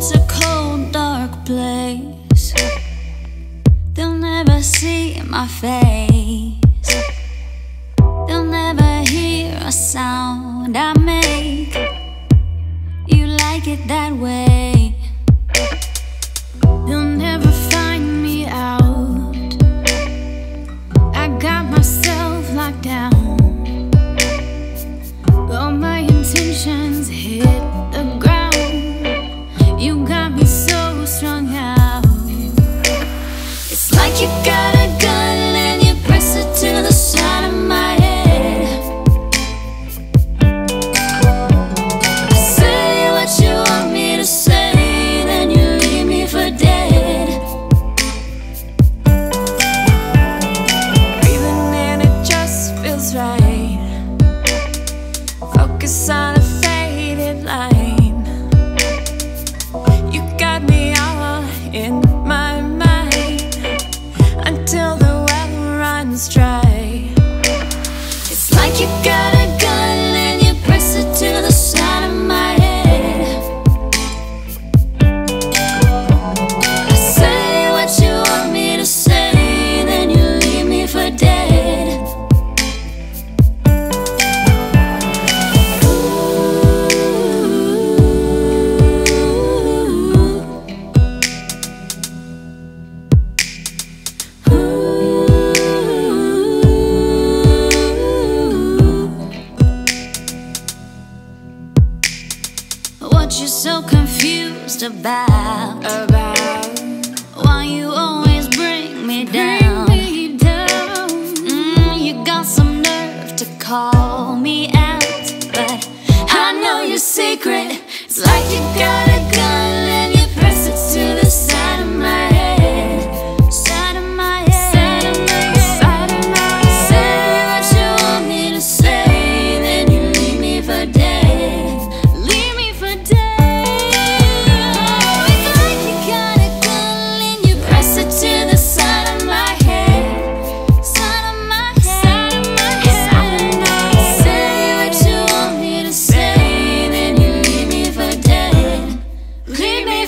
streets a cold, dark place. They'll never see my face. They'll never hear a sound I make. You like it that way. They'll never find me out. I got myself locked down. It's like you got a gun and you press it to the side of my head. Say what you want me to say, then you leave me for dead. Breathing in, it just feels right. what you're so confused about. About why you always bring me down. Bring me down. Mm, you got some nerve to call me out, but I know your secret. It's like you got it.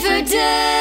for days.